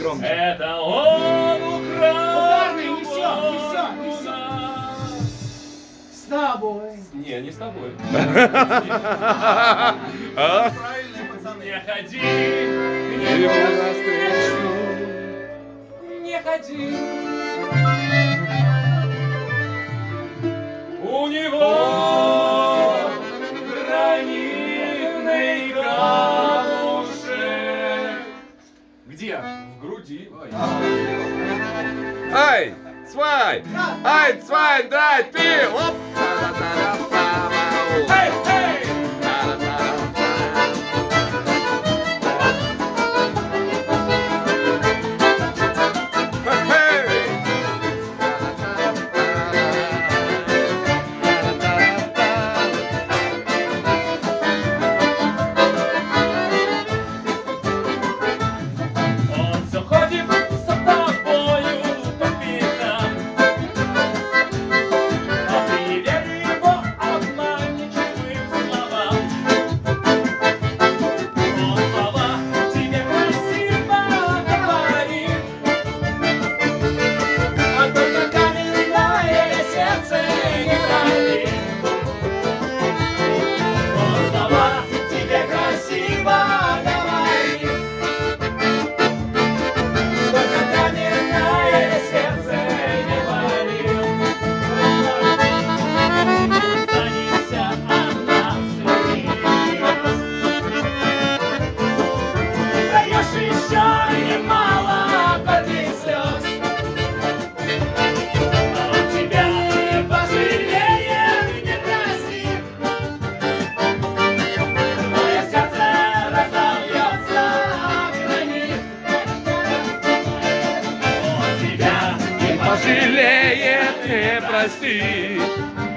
Громче. Это он украл Ударный. С тобой. Не, не с тобой. А? Правильные пацаны. Не ходи, Ему не навстречу. не ходи. Где? В груди. Ай, свай! Ай, свай, драй, ты! Оп! Пожалеет, не простит.